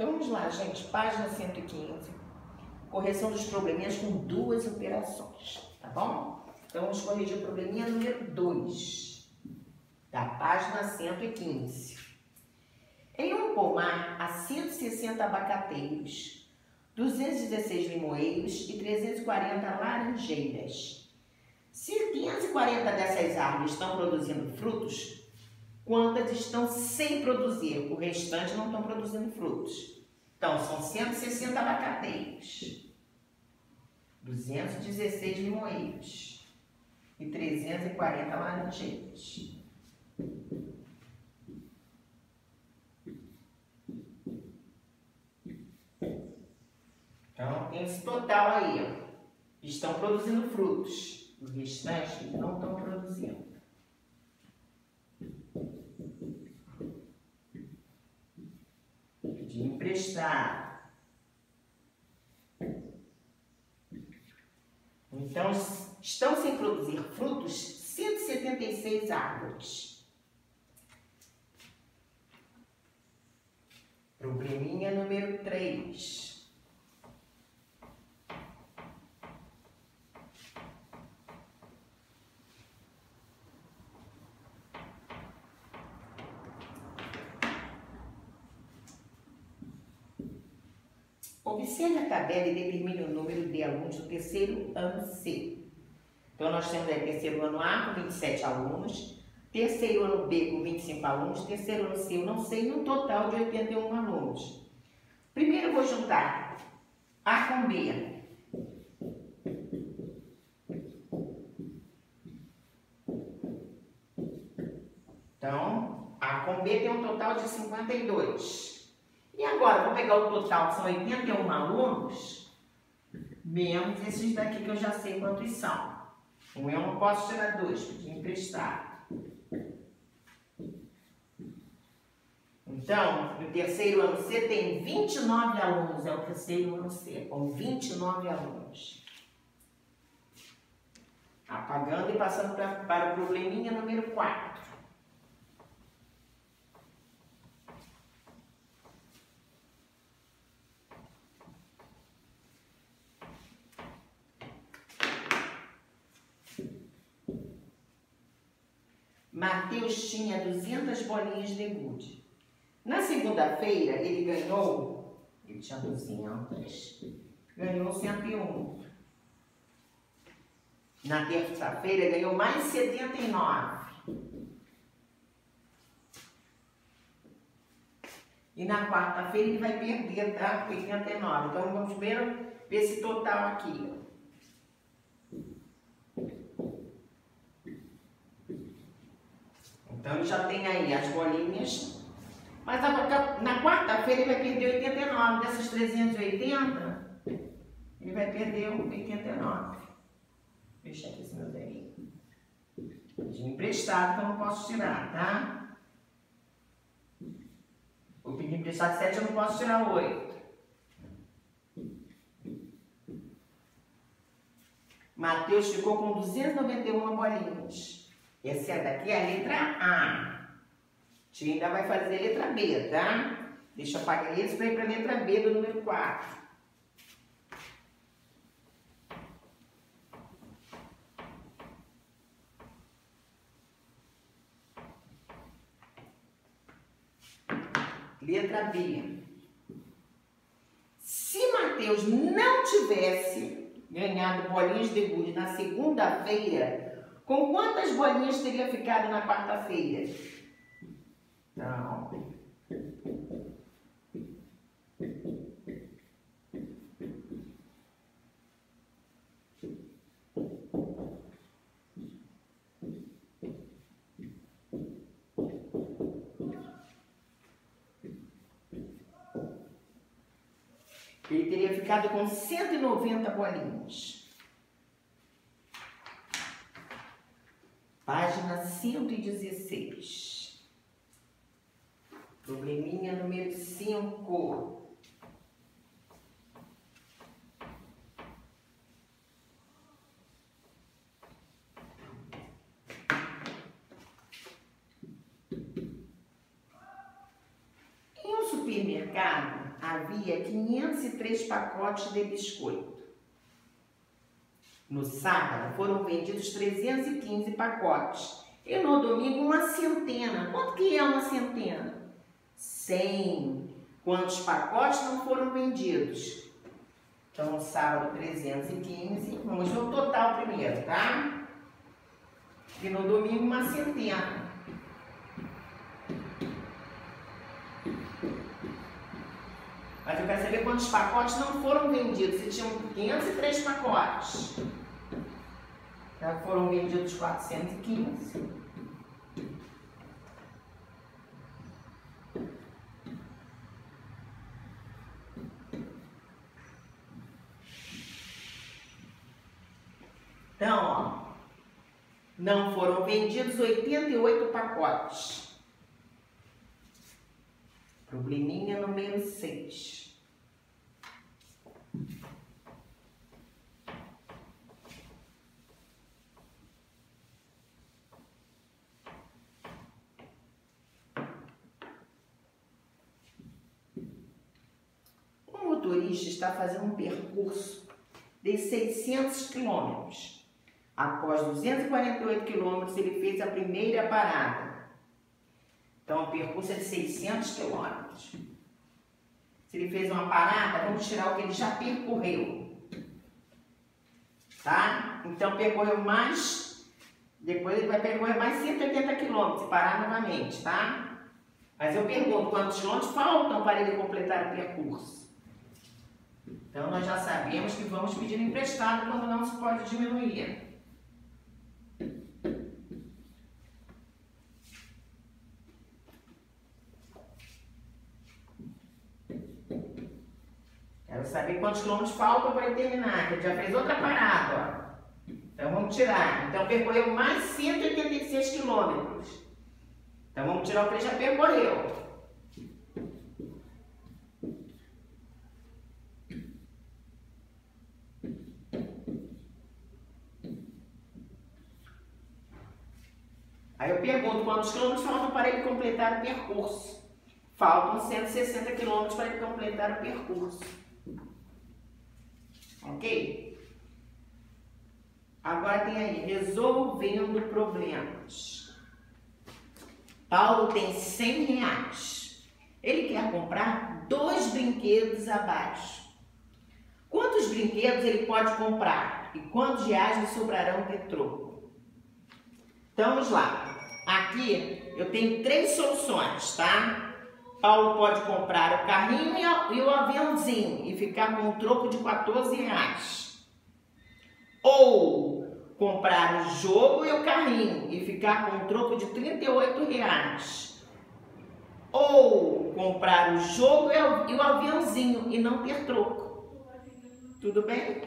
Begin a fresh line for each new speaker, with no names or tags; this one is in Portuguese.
Então vamos lá, gente, página 115. Correção dos probleminhas com duas operações, tá bom? Então vamos corrigir o probleminha número 2, da página 115. Em um pomar há 160 abacateiros, 216 limoeiros e 340 laranjeiras. Se 540 dessas árvores estão produzindo frutos, quantas estão sem produzir, o restante não estão produzindo frutos. Então, são 160 abacateiros, 216 limoeiros e 340 laranjeiras. Então, esse total aí, ó, estão produzindo frutos. O restante não estão produzindo. de emprestar. Então, estão sem produzir frutos 176 árvores. Probleminha número 3. Observe a tabela e determine o número de alunos do terceiro ano C. Então, nós temos aí terceiro ano A com 27 alunos, terceiro ano B com 25 alunos, terceiro ano C eu não sei, um total de 81 alunos. Primeiro vou juntar A com B. Então, A com B tem um total de 52. Agora, vou pegar o total, que são 81 alunos, menos esses daqui que eu já sei quantos são. Um eu não posso tirar dois, porque emprestar. Então, no terceiro ano C tem 29 alunos, é o terceiro ano C, com 29 alunos. Apagando e passando pra, para o probleminha número 4. Mateus tinha 200 bolinhas de gude. Na segunda-feira, ele ganhou, ele tinha 200, ganhou 101. Na terça-feira, ganhou mais 79. E na quarta-feira ele vai perder, tá? 89. Então vamos ver esse total aqui. Então ele já tem aí as bolinhas. Mas na quarta-feira ele vai perder 89. Dessas 380, ele vai perder 89. Deixa aqui esse meu dedinho. De emprestado que eu não posso tirar, tá? O pedi emprestado 7 eu não posso tirar 8. Mateus ficou com 291 bolinhas. Essa daqui é a letra A. Tia ainda vai fazer a letra B, tá? Deixa eu apagar esse para ir para a letra B do número 4. Letra B. Se Mateus não tivesse ganhado bolinhas de gude na segunda-feira, com quantas bolinhas teria ficado na quarta-feira? Não. Ele teria ficado com 190 bolinhas. Página 116. Probleminha número 5. Em um supermercado, havia 503 pacotes de biscoito. No sábado foram vendidos 315 pacotes. E no domingo uma centena. Quanto que é uma centena? 100. Quantos pacotes não foram vendidos? Então, no sábado 315. Vamos ver o total primeiro, tá? E no domingo uma centena. Mas eu quero saber quantos pacotes não foram vendidos. Se tinham 503 pacotes. Já foram vendidos 415. Então, ó, não foram vendidos 88 pacotes. Probleminha número 6. motorista está fazendo um percurso de 600 quilômetros. Após 248 quilômetros, ele fez a primeira parada. Então, o percurso é de 600 quilômetros. Se ele fez uma parada, vamos tirar o que ele já percorreu. Tá? Então, percorreu mais, depois ele vai percorrer mais 180 quilômetros e parar novamente, tá? Mas eu pergunto, quantos quilômetros faltam para ele completar o percurso? Então, nós já sabemos que vamos pedir emprestado quando não se pode diminuir. Quantos quilômetros faltam para ele terminar, que ele já fez outra parada, ó. Então, vamos tirar. Então, percorreu mais 186 quilômetros. Então, vamos tirar o que ele já percorreu. Aí eu pergunto quantos quilômetros faltam para ele completar o percurso. Faltam 160 quilômetros para ele completar o percurso. Ok? Agora tem aí, resolvendo problemas. Paulo tem 100 reais. Ele quer comprar dois brinquedos abaixo. Quantos brinquedos ele pode comprar? E quantos reais lhe sobrarão de troco? Então, vamos lá. Aqui eu tenho três soluções, tá? Paulo pode comprar o carrinho e o aviãozinho e ficar com um troco de 14 reais. Ou comprar o jogo e o carrinho e ficar com um troco de 38 reais. Ou comprar o jogo e o aviãozinho e não ter troco. Tudo bem?